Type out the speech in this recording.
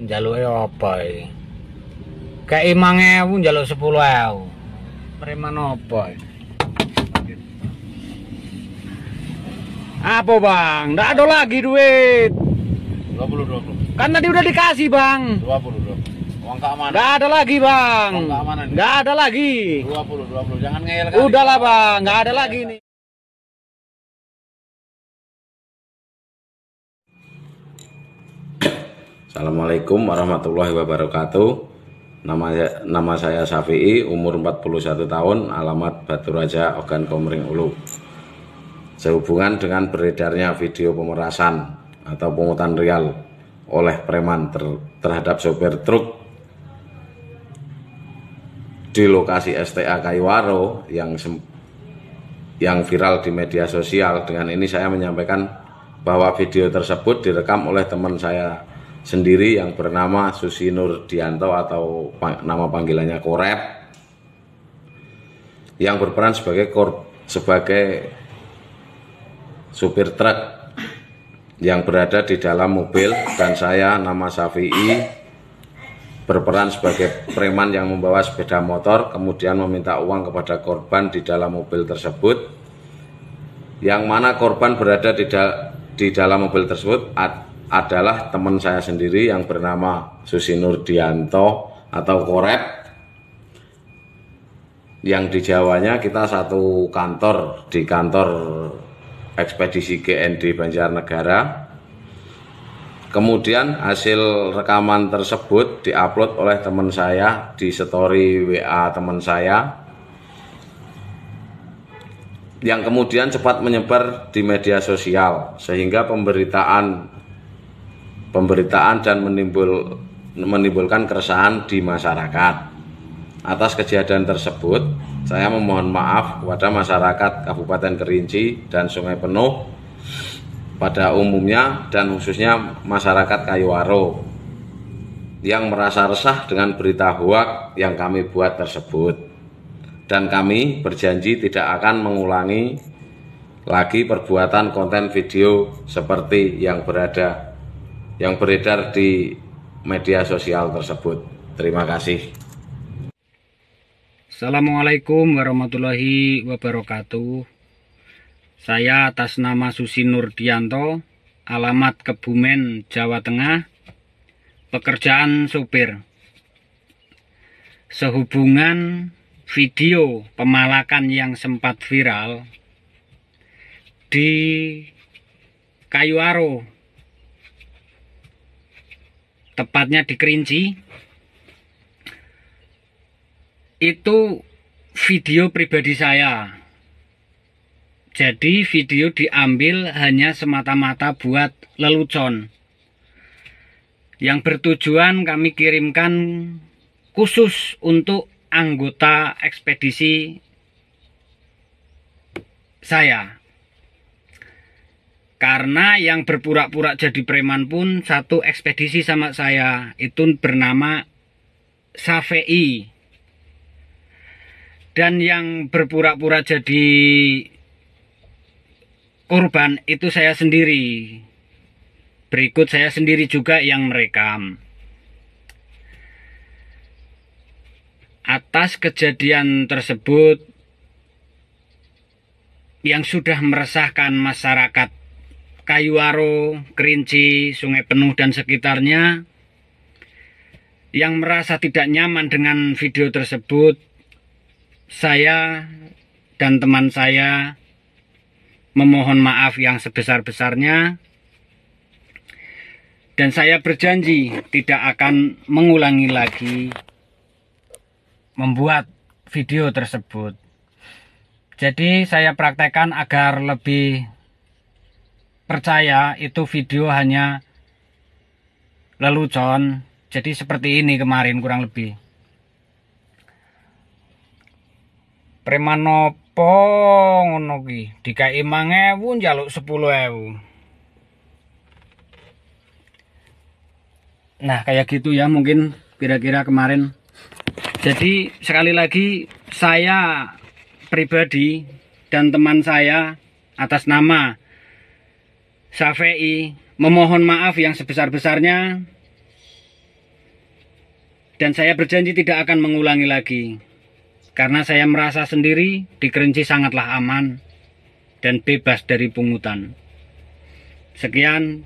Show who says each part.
Speaker 1: Njaluke apa iki? Kayak 5000 njaluk 10000. Preman apa iki? Apa bang? Nggak ada lagi duit.
Speaker 2: 20 20
Speaker 1: Kan tadi udah dikasih bang.
Speaker 2: 20 20. Uang keamanan.
Speaker 1: Nggak ada lagi bang.
Speaker 2: Uang keamanan.
Speaker 1: Nggak ada lagi.
Speaker 2: 20 20. Jangan ngeyel kali.
Speaker 1: Udahlah bang, nggak ada lagi nih.
Speaker 3: Assalamualaikum warahmatullahi wabarakatuh. Nama nama saya Safi'i, umur 41 tahun, alamat Batu Raja, Ogan Komering Ulu. Sehubungan dengan beredarnya video pemerasan atau pungutan rial oleh preman ter- terhadap sopir truk di lokasi STA Kaiwaro yang yang viral di media sosial. Dengan ini saya menyampaikan bahwa video tersebut direkam oleh teman saya sendiri yang bernama Susi Nur Dianto atau nama panggilannya Korep yang berperan sebagai kor sebagai supir truk yang berada di dalam mobil dan saya nama Safi'i berperan sebagai preman yang membawa sepeda motor kemudian meminta uang kepada korban di dalam mobil tersebut. Yang mana korban berada di, da- di dalam mobil tersebut adalah teman saya sendiri yang bernama Susi Nur Dianto atau Korep. Yang di Jawanya kita satu kantor di kantor ekspedisi GND Banjarnegara. Kemudian hasil rekaman tersebut diupload oleh teman saya di story WA teman saya. Yang kemudian cepat menyebar di media sosial sehingga pemberitaan pemberitaan dan menimbul menimbulkan keresahan di masyarakat. Atas kejadian tersebut, saya memohon maaf kepada masyarakat Kabupaten Kerinci dan Sungai Penuh pada umumnya dan khususnya masyarakat Kayuwaro yang merasa resah dengan berita hoak yang kami buat tersebut. Dan kami berjanji tidak akan mengulangi lagi perbuatan konten video seperti yang berada yang beredar di media sosial tersebut. Terima kasih.
Speaker 1: Assalamualaikum warahmatullahi wabarakatuh. Saya atas nama Susi Nurdianto, alamat Kebumen, Jawa Tengah, pekerjaan sopir. Sehubungan video pemalakan yang sempat viral di Kayuaro, tepatnya di Kerinci, itu video pribadi saya. Jadi video diambil hanya semata-mata buat lelucon. Yang bertujuan kami kirimkan khusus untuk anggota ekspedisi saya. Karena yang berpura-pura jadi preman pun satu ekspedisi sama saya. Itu bernama Safei dan yang berpura-pura jadi korban itu saya sendiri. Berikut saya sendiri juga yang merekam. Atas kejadian tersebut yang sudah meresahkan masyarakat Kayuaro, Kerinci, Sungai Penuh dan sekitarnya yang merasa tidak nyaman dengan video tersebut saya dan teman saya memohon maaf yang sebesar-besarnya dan saya berjanji tidak akan mengulangi lagi membuat video tersebut. Jadi saya praktekkan agar lebih percaya itu video hanya lelucon. Jadi seperti ini kemarin kurang lebih. Preman nopo ngono ki? Dikai 5000 njaluk 10000. Nah, kayak gitu ya mungkin kira-kira kemarin. Jadi sekali lagi saya pribadi dan teman saya atas nama Safei memohon maaf yang sebesar-besarnya Dan saya berjanji tidak akan mengulangi lagi. Karena saya merasa sendiri di Kerinci sangatlah aman dan bebas dari pungutan. Sekian,